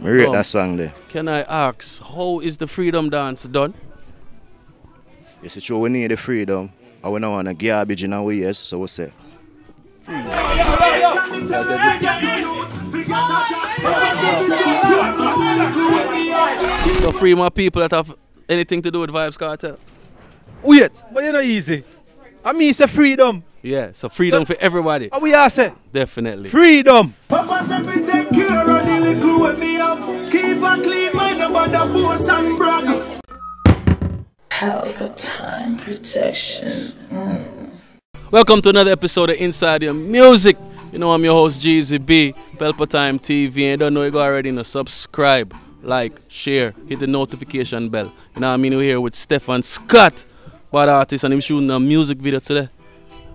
Me rate Um, that song there. Can I ask, how is the freedom dance done? Yes, it's true. We need the freedom. And we don't want a garbage in our ears, so we say. So free my people that have anything to do with Vybz Kartel. Wait, but you know easy. I mean, it's a freedom. Yeah, so freedom So- for everybody. How we are say? Definitely. Freedom. Keep a clean mind about the boss and brag. Pelpa Time protection. Mm. Welcome to another episode of Inside Your Music. You know I'm your host Jeezy B, Pelpa Time TV. And you don't know you go already know subscribe, like, share, hit the notification bell. You know what I mean? We're here with Stephon Scott, bad artist, and him shooting a music video today.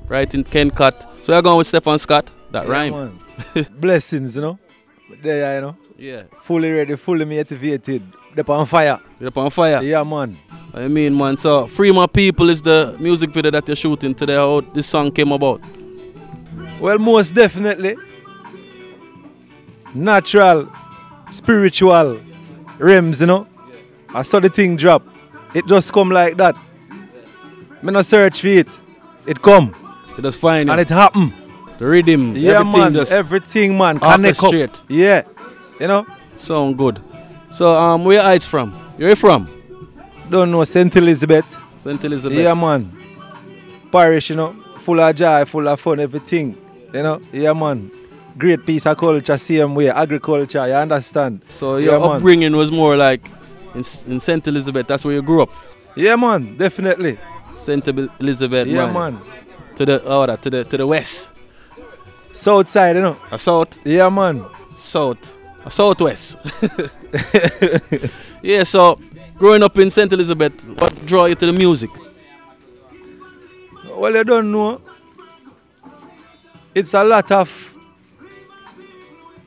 Right in Ken Cut. So we're going with Stephon Scott. That rhyme. Yeah, man. Blessings, you know. There, you know. Yeah. Fully ready, fully motivated. They're on fire. We're on fire. Yeah, man. What I mean, man. So, Free My People is the music video that you're shooting today. How this song came about. Well, most definitely. Natural, spiritual rims, you know. I saw the thing drop. It just come like that. Me no search for it. It come It just find and it. it happen. The rhythm. Yeah, everything man. everything, man. Connect up. Yeah. You know. sound good. So, um, where are you from? Where you from? Don't know St. Elizabeth. St. Elizabeth. Yeah, man. Parish, you know, full of joy, full of fun, everything. You know, yeah, man. Great piece of culture, same way. Agriculture, you understand? So your Yeah, man. upbringing was more like in, in St. Elizabeth. That's where you grew up. Yeah, man, definitely. St. Elizabeth. Yeah, man. To the oh, that, to the to the west. South side, you know. A south, Yeah, man. south, southwest. yeah. So growing up in St. Elizabeth, what draw you to the music? Well, I don't know. It's a lot of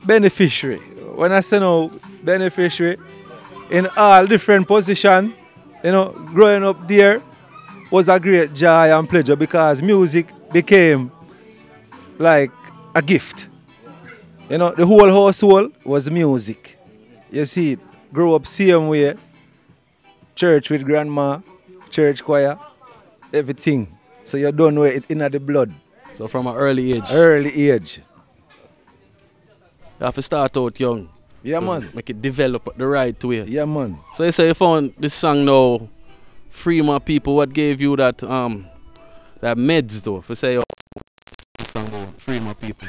beneficiary. When I say no beneficiary, in all different position, you know, growing up there was a great joy and pleasure because music became like a gift. You know, the whole household was music. You see it, grow up same way, church with grandma, church choir, everything. So you don't know it in the blood. So from an early age, Early age. you have to start out young. Yeah, man. Make it develop the right way. Yeah, man. So you say you found this song now, Free My People. What gave you that um that meds though? For say oh, song about Free My People.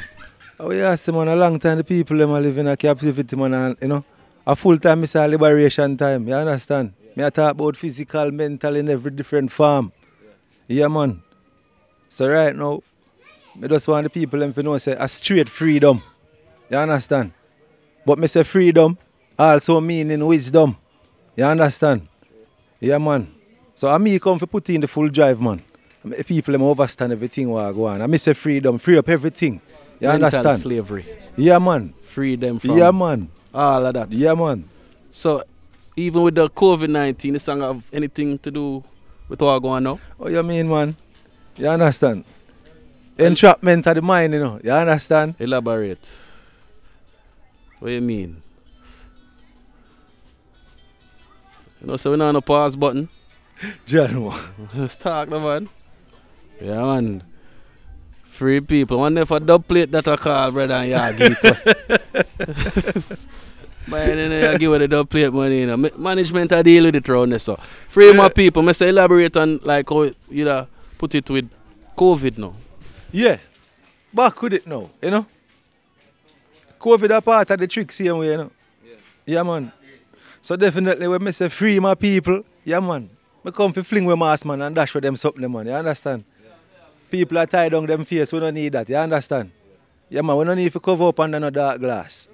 Oh, yeah, see, man, a long time the people them are living in a captivity, man, and, you know, a full time is a liberation time. You understand? Me I talk about physical, mental, in every different form. Yeah, man. So right now, I just want the people them to know say a straight freedom. You understand? But me say freedom also meaning wisdom. You understand? Yeah, man. So I me come for put in the full drive, man. The people them understand everything what I go on. I miss say freedom, free up everything. You Mental understand? slavery. Yeah, man. Free them from Yeah, man. all of that. Yeah, man. So even with the COVID nineteen, this song have anything to do with what going on now? What you mean, man? You understand? Entrapment of the mind, you know. You understand? Elaborate. What you mean? You know, so we're not on a pause button. John. Let's talk, man. Yeah, man. Free people. One day for dub plate that I call brother and y'all give it to Man, you know, you give her the dub plate money, you know. Management I deal with it around there, so. Free my people. Me say elaborate on like how you know, put it with COVID now. Yeah. Back with it now, you know? COVID a part of the trick same way, you know? Yeah, man. So definitely when me say free my people, yeah, man. Me come fi fling with mask, man, and dash for them something, man. You understand? People are tied on them face. We don't need that. You understand? Yeah, man. We don't need to cover up under no dark glass.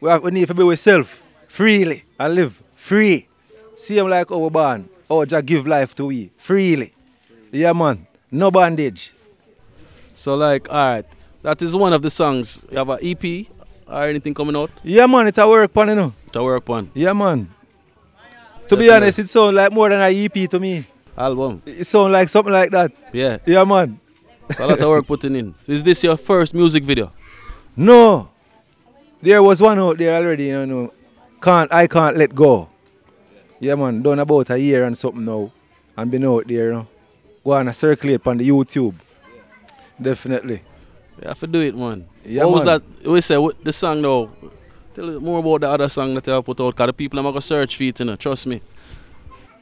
We, have, we need to be with ourselves freely and live free. Same like our born. Or just give life to we freely. Yeah, man. No bandage. So like, alright. That is one of the songs. You have an EP or anything coming out Yeah, man. It's a work pan, you know. to work on. Yeah, man. To be honest, it sounds like more than an EP to me. Album. It sounds like something like that. Yeah. Yeah, man. So a lot of work putting in. Is this your first music video? No. There was one out there already, you know, can't I can't let go. Yeah man, done about a year and something now. And been out there, you know. Go on and circulate on the YouTube. Definitely. You have to do it, man. Yeah, what was that? We say what, the song though. Tell us more about the other song that you have put out. Cause the people are gonna search for it, you know. Trust me.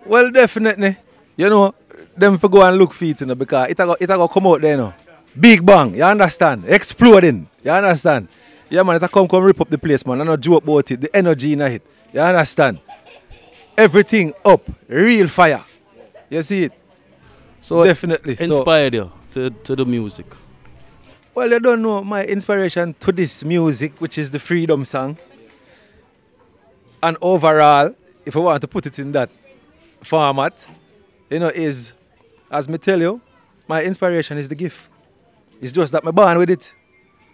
Well definitely. You know, them for go and look for it, you know, because it go it go come out there, you know. Big bang, you understand? Exploding. You understand? Yeah man, it come come rip up the place, man. I not joke about it. The energy in it. You understand? Everything up. Real fire. You see it? So Definitely. So- inspired you to, to the music. Well, you don't know my inspiration to this music, which is the Freedom song. And overall, if I want to put it in that format, you know, is, as me tell you, my inspiration is the gift. It's just that me born with it.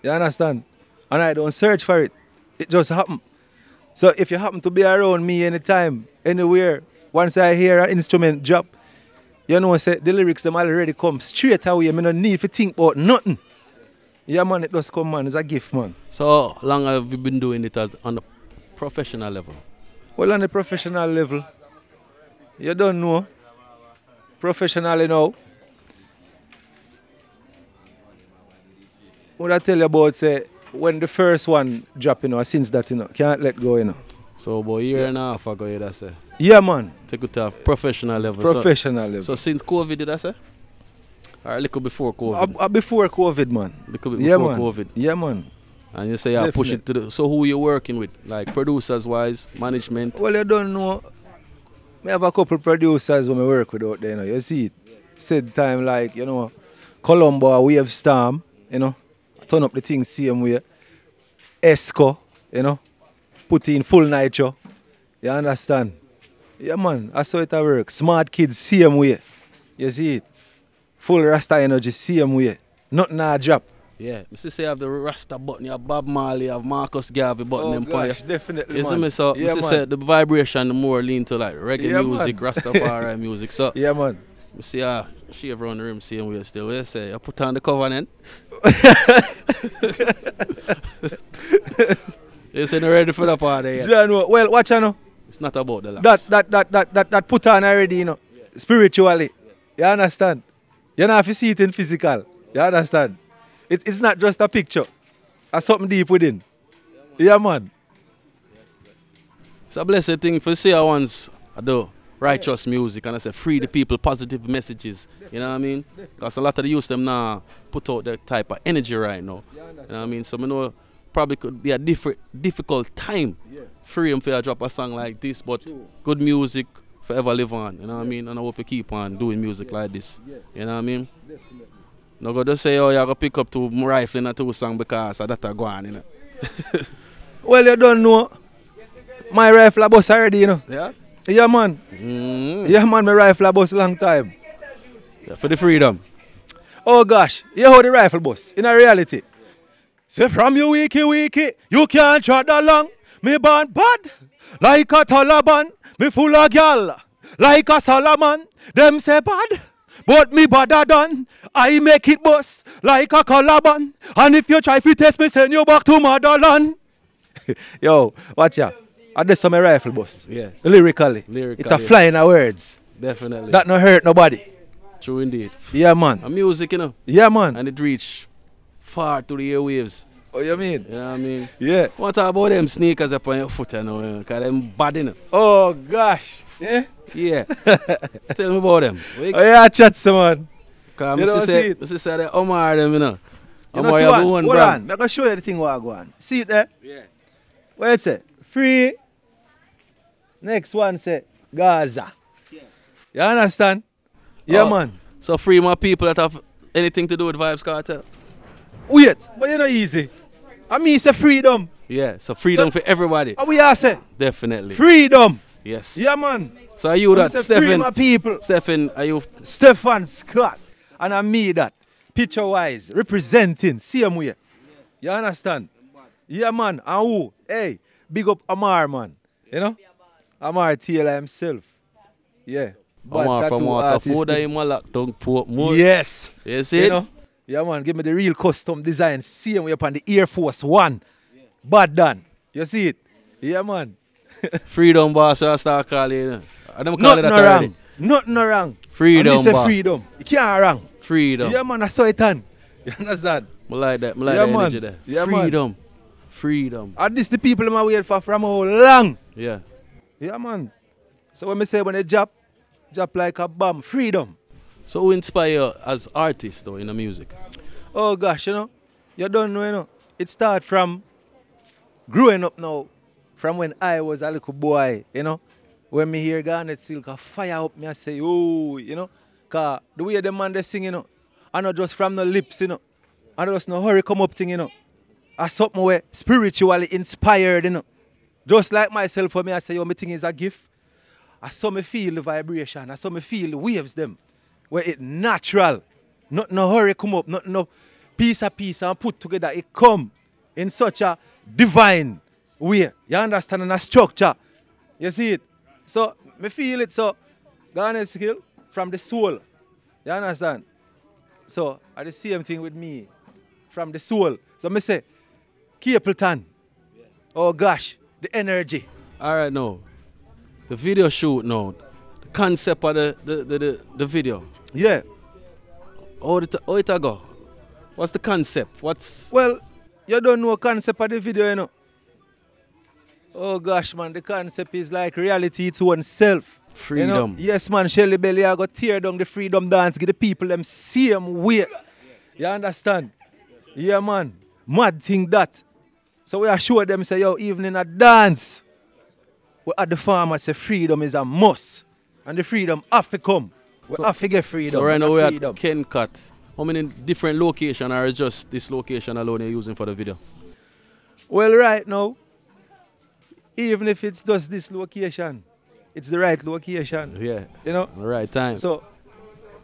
You understand? And I don't search for it. It just happen. So if you happen to be around me anytime, anywhere, once I hear an instrument drop, you know, say the lyrics them already come straight away. Me no need to think about nothing. Yeah, man, it does come, man. It's a gift, man. So how long have you been doing it as on a professional level? Well, on a professional level, you don't know. Professionally now. What I tell you about, say, when the first one drop, you know, since that, you know, can't let go, you know. So about a year and a half ago, you that say. Yeah, man. Take it to a professional level. So- Professional level. So, since COVID, did I say? Or a little before COVID? Uh, uh, before COVID, man. little bit Yeah, before man. COVID. Yeah, man. And you say I push it to the. So who you working with? Like producers wise, management. Well, you don't know. I have a couple producers when I work with out there, you know. You see it. Said time like, you know, Colombo, Wave Storm, you know. Turn up the thing same way. Esco, you know. Put in full nitro. You understand? Yeah, man. That's how it a work. Smart kids, same way. You see it? Full Rasta energy, same way. Nothing a drop. Yeah, me see say you have the Rasta button, you have Bob Marley, you have Marcus Garvey button Oh, gosh, definitely, You see man. me so Yeah, see say the vibration more lean to like reggae Yeah, music. Rastafari music. So Yeah, man. me see uh she around the room same way still. What you say? You put on the covenant. you say not ready for the party yet. John, well, watch out now. It's not about the that last. that that that that that put on already, you know, spiritually. You understand? You don't have to see it in physical. You understand? It, it's not just a picture. There's something deep within. Yeah, man. It's a blessed thing for say I once I do righteous music and I say free the people, positive messages. You know what I mean? Because a lot of the youth them now put out that type of energy right now. You know what I mean? So I know probably could be a different difficult time for him to drop a song like this, but good music forever live on. You know what I mean? And I hope you keep on doing music like this. You know what I mean? No go just say, oh, you go pick up two rifle in a two song because of that a go on, you know. Well, you don't know. My rifle a bust already, you know. Yeah? Yeah, man. Mm. Yeah, man, my rifle a bust long time. yeah. For the freedom. Oh gosh, you hold the rifle bust in a reality. Say from you wiki wiki, you can't trot along. Me born bad, like a Taliban. Me full of gal, like a Solomon. Them say bad, but me badder done. I make it bust, like a Calaban. And if you try to test me, send you back to motherland. Yo, watch ya. I did some rifle bust. Yeah. Lyrically. Lyrically, It's a flying of words. Definitely. That no hurt nobody. True indeed. Yeah, man. A music, you know, Yeah, man. and it reach far to the airwaves. What you mean? You know what I mean? Yeah. What about them sneakers up on your foot, you know, you know, cause them bad, you know. Oh gosh. Yeah. Yeah. Tell me about them. Oh yeah, chat someone. Cause You I don't see see say, it? I see say they Omar them, you know. You know, Omar, you have what? one Hold brand. on. I'm gonna show you the thing what I go on. See it there? Yeah. Where it say? Free. Next one say Gaza. Yeah. You understand? Yeah, Oh. man. So free my people that have anything to do with Vybz Kartel. Wait, but you know easy. I mean, it's a freedom. Yeah, so freedom So- for everybody. How we are say? Definitely. Freedom. Yes. Yeah, man. So are you that, Stephen? my people. Stephen, are you Stephon Scott. And I me that. Picture wise. Representing. Same way. You understand? Yeah, man. And who? Hey, big up Amar, man. You know? Amar Taylor himself. Yeah. Bad Omar from Waterford. I'm a lock tongue Portmore. Yes. You see You it? know? Yeah, man. Give me the real custom design. Same way upon the Air Force One. Bad done. You see it? Yeah, man. freedom boss, I start calling you. know. I don't call Nothing it that no already. wrong. Nothing no wrong. Freedom, say boss. freedom. You can't wrong. Freedom. Yeah, man, I saw it on. You understand? I like that. I like Yeah, that man. energy there. Yeah, man. Freedom. Freedom. And this the people I'm wait for from how long. Yeah. Yeah, man. So when me say when they drop, drop like a bomb. Freedom. So who inspire you as artist though in the music? Oh gosh, you know, you don't know, you know. It start from growing up now, from when I was a little boy, you know. When me hear Garnet Silk fire up, me I say, oh, you know. Cause the way the man they sing, you know, I not just from the lips, you know. I not just no hurry come up thing, you know. I something where spiritually inspired, you know. Just like myself, for me, I say, yo, me thing is a gift. I saw me feel the vibration. I saw me feel the waves them. Where it natural. Not no hurry come up. Not no piece a piece and put together. It come in such a divine way. You understand? And a structure. You see it? So me feel it so Garnet Silk from the soul. You understand? So I the same thing with me. From the soul. So me say, Capleton. Oh gosh, the energy. All right, now the video shoot now, the concept of the the, the, the, the video. Yeah. How it how it a go? What's the concept? What's Well, you don't know concept of the video, you know. Oh gosh, man, the concept is like reality to oneself. You know? freedom? Yes, man, Shelly Belly, I got tear down the freedom dance, give the people them see same way. You understand? Yeah, man. Mad thing that. So we assure them say, yo, even in a dance, we at the farmer say freedom is a must. And the freedom have to come. We So- have to get freedom. So right now we're freedom. at Ken Cut. How many different location or is just this location alone you're using for the video? Well, right now, even if it's just this location, it's the right location. Yeah. You know? The right time. So,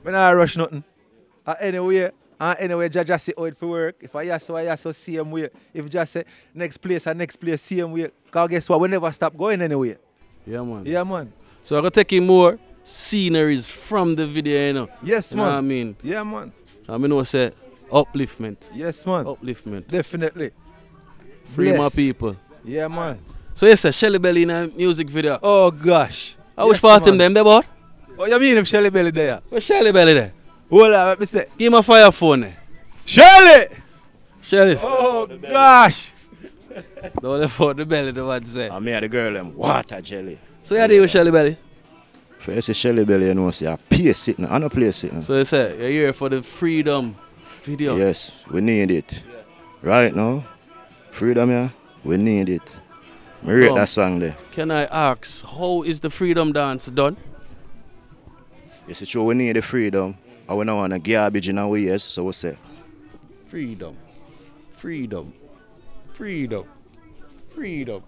when I rush nothing, uh, anyway, uh, anyway, just, just say how it for work. If I ask so I ask so same way. If just say next place and next place same way. Cause guess what? We never stop going anyway. yeah man. Yeah, man. So I'm gonna take in more sceneries from the video, you know. Yes, You know what I mean? Yeah, man. I mean, what's say upliftment. Yes, man. Upliftment. Definitely. Free my people. Yeah, man. So yes, sir, Shelly Belly in a music video. Oh gosh. I wish yes, part him them there, boy. What you mean if Shelly Belly there? Where Shelly Belly there? Hold on, let me say. Give him a fire phone there. Shelly! Shelly. Oh gosh. Don't let for the belly the one say. I me and the girl them water jelly. So you deal with Shelly Belly? First the Shelly Belly, you know, say I pay sitting, I no play sitting. So you say you're here for the freedom video. Yes, we need it. Right now, freedom, yeah, we need it. Me rate Come. that song there. Can I ask how is the freedom dance done? You see, true, we need the freedom. I we don't want a garbage in our ears, so we say, Freedom. Freedom. Freedom. Freedom.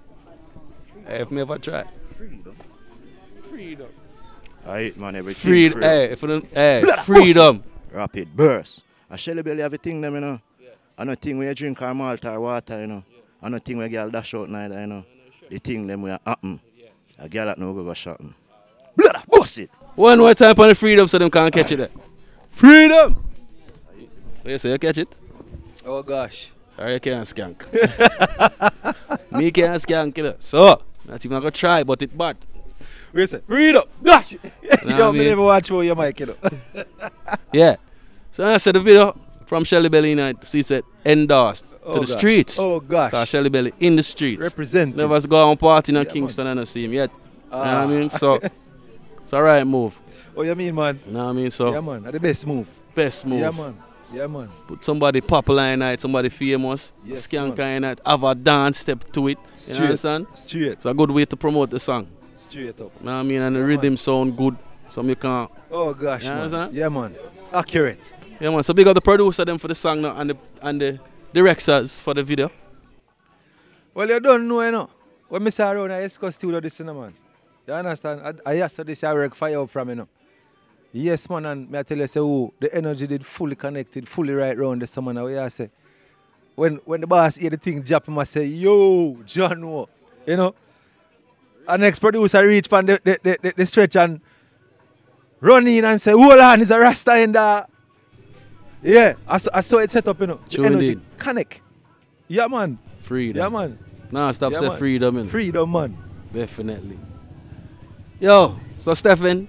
Hey, if me ever try. Freedom. Freedom. Alright man, everything Freedom. free. Hey, if you don't, hey, Blood, freedom. Rapid burst. A Shelly Belly have a thing them, you know. I no thing when you drink our malt or water, you know. I no thing when girl dash out neither, you know. The thing them will happen. A girl that no go go shot him. Blood, bust it. One more time on the freedom so them can't catch it there. Freedom! What you say, you catch it? Oh gosh. Or you can't skank? Me can't skank it. So, not even gonna try, but it bad. Wait say. Freedom. Gosh. Nah, Yo, I me mean- never watch for your mic, you know. Yeah. So I said the video from Shelly Belly Night, she said endorsed Oh, to the gosh. streets. Oh Cause gosh. Shelly Belly in the streets. Representing. Never go on party in Yeah, Kingston and I see him yet. You know what Ah. I mean? So it's a right move. Oh, you mean, man? You know what I mean? So Yeah, man. The best move. best move. Yeah, man. Yeah, man. Put somebody popular in it, somebody famous, Yes, skank man. in it, have a dance step to it. You Straight. know understand? Straight. It's a good way to promote the song. Straight up. You know what I mean? And the Yeah, rhythm sound good. So you can Oh, gosh, You man. understand? Yeah, man. Accurate. Yeah man, so big up the producer them for the song now and the and the directors for the video. Well, you don't know, you know. When me say around, I Esco studio this, you know, man. You understand? I, I asked this I work fire up from, you know. Yes, man, and me I tell you, say, oh, the energy did fully connected, fully right round the summer. Now, yeah, I say, when, when the boss hear the thing drop him, I say, yo, John, you know. And next producer reach from the, the, the, the, the stretch and run in and say, hold on, is a Rasta in there. Yeah, I, saw- I saw it set up, you know. The True energy indeed. connect. Yeah, man. Freedom. Yeah, man. Nah, stop Yeah, say freedom in. Freedom, man. Definitely. Yo, so Stephen,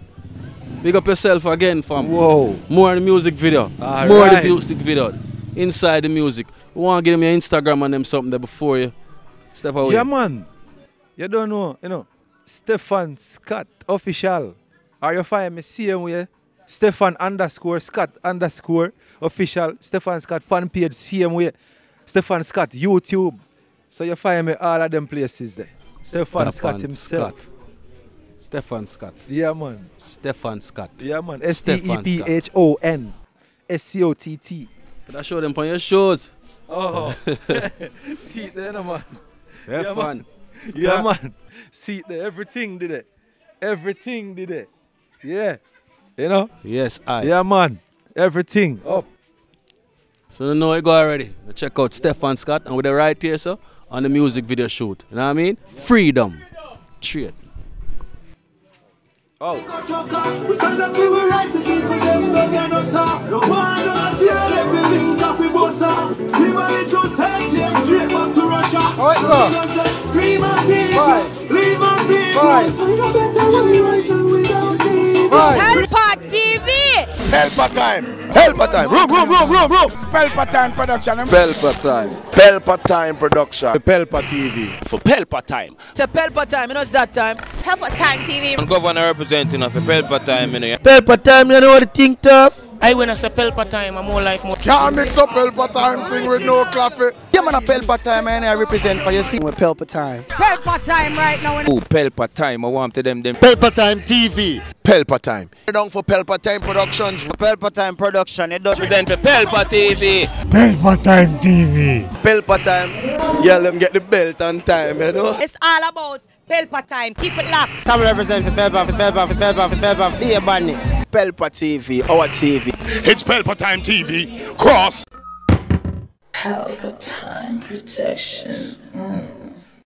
big up yourself again, fam. Whoa. More the music video. All More right. the music video. Inside the music. We want to give them your Instagram and them something there before you step away. Yeah, man. You don't know, you know. Stephon Scott official. Or you find me same way. Stephon underscore Scott underscore official. Stephon Scott fan page same way. Stephon Scott YouTube. So you find me all of them places there. Stephon, Scott himself. Scott. Stephon Scott. Yeah, man. Stephon Scott. Yeah, man. S T E Stephon P H O N S C O T T. Could I show them on your shows? Oh. See it there, no, man. Stephon. Yeah, man. Yeah man, see. Everything did it. Everything did it. Yeah. You know? Yes, I. Yeah, man. Everything up. So you know it go already. Check out Stephon Scott and with the right here, so on the music video shoot. You know what I mean? Freedom. Trade. Oh. We stand up for our rights and people them don't get no soft. No one no jail, every link off we boss off. Leave a little side straight back to Russia. Alright, me. Pelpa TV! Pelpa time. Pelpa time. Room, room, room, room, room. Pelpa time production. Pelpa time. Pelpa time production. Pelpa TV. for Pelpa time. It's a Pelpa time, you know it's that time. Pelpa Time TV. And governor representing of Pelpa time, you know. Pelpa time, you know what the thing tough? I when I say Pelpa time, I'm more like more. Can't mix up Pelpa time thing with no coffee. Yeah, man, a Pelpa time, man. I represent for you. See, with Pelpa time. Pelpa time right now. Oh, Pelpa time. I want to them them. Pelpa time TV. Pelpa time. You're down for Pelpa time productions. Pelpa time production. It does Represent for Pelpa TV. Pelpa time TV. Pelpa time. Yeah, let them get the belt on time, you know. It's all about Pelpa time. Keep it locked. Come represent for Pelpa, for Pelpa, for Pelpa, for Pelpa. Be a badness. Pelpa TV, our TV. It's Pelpa time TV. Cross. Pelpa time protection. Mm.